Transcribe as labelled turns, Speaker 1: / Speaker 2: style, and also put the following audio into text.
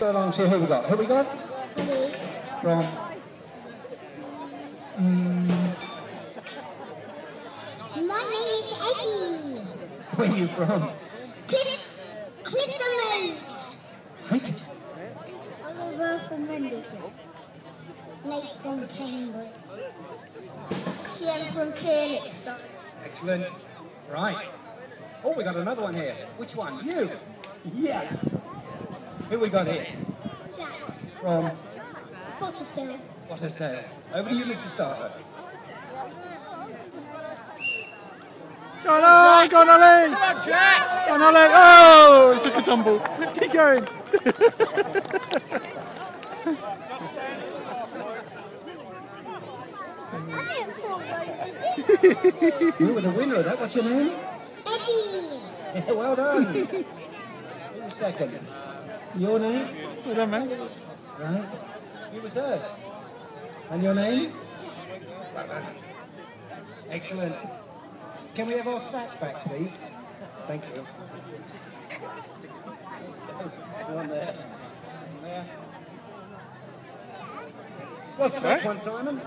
Speaker 1: Go along, see who we got. Who we got? From. Mm,
Speaker 2: My name is Eddie.
Speaker 1: where are you from?
Speaker 2: Cliff, Clifton
Speaker 1: Right.
Speaker 2: Oliver from Rendlesham. Nate from Cambridge. Tien from Felixstowe.
Speaker 1: Excellent. Right. Oh, we got another one here. Which one? You? Yeah. Who we got here?
Speaker 2: Jack.
Speaker 1: From
Speaker 2: Potterstone.
Speaker 1: Pottersdale. Over to you, Mr. Starter.
Speaker 3: Go on, oh, go on, Ollie! Come on, Jack! Go on, Ollie! Oh, he took a tumble. Keep going.
Speaker 2: I am for
Speaker 1: You were the winner of that. What's your name?
Speaker 2: Eddie.
Speaker 1: Yeah, well done. Who's second? Your name?
Speaker 3: Well done, mate.
Speaker 1: Right. You were third. And your name? Excellent. Can we have our sack back, please? Thank you. Go on there. There. What's the next one, Simon?